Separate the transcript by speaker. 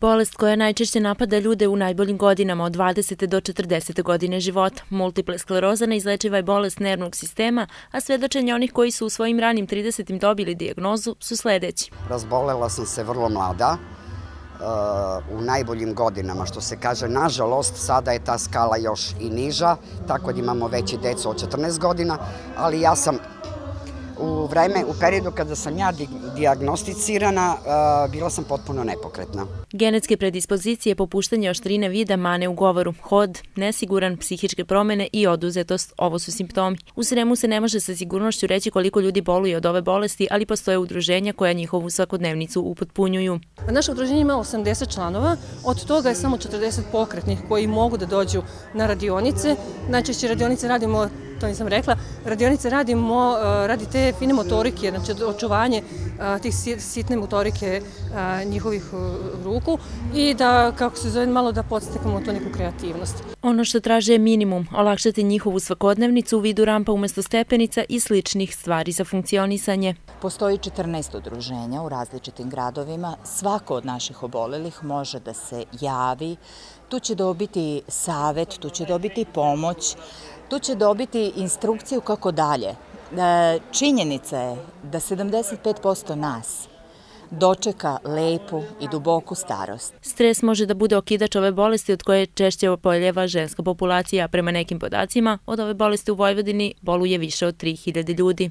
Speaker 1: Bolest koja najčešće napada ljude u najboljim godinama od 20. do 40. godine života. Multiple skleroza neizlečiva je bolest nervnog sistema, a svedočenje onih koji su u svojim ranim 30. dobili dijagnozu su sledeći.
Speaker 2: Razbolela sam se vrlo mlada, uh, u najboljim godinama, što se kaže. Nažalost, sada je ta skala još i niža, tako da imamo veći decu od 14 godina, ali ja sam u vreme, u periodu kada sam ja diagnosticirana, bila sam potpuno nepokretna.
Speaker 1: Genetske predispozicije, popuštanje oštrine vida, mane u govoru, hod, nesiguran, psihičke promene i oduzetost, ovo su simptomi. U Sremu se ne može sa sigurnošću reći koliko ljudi boluje od ove bolesti, ali postoje udruženja koja njihovu svakodnevnicu upotpunjuju.
Speaker 3: Naše udruženje ima 80 članova, od toga je samo 40 pokretnih koji mogu da dođu na radionice. Najčešće radionice radimo to nisam rekla, radionice radimo, e, radi te fine motorike, znači očuvanje e, tih sitne motorike e, njihovih ruku i da, kako se zove, malo da podstekamo to neku kreativnost.
Speaker 1: Ono što traže je minimum, olakšati njihovu svakodnevnicu u vidu rampa umesto stepenica i sličnih stvari za funkcionisanje.
Speaker 4: Postoji 14 udruženja u različitim gradovima. Svako od naših obolelih može da se javi. Tu će dobiti savet, tu će dobiti pomoć, tu će dobiti instrukciju kako dalje. E, činjenica je da 75% nas dočeka lepu i duboku starost.
Speaker 1: Stres može da bude okidač ove bolesti od koje češće opoljeva ženska populacija. Prema nekim podacima, od ove bolesti u Vojvodini boluje više od 3000 ljudi.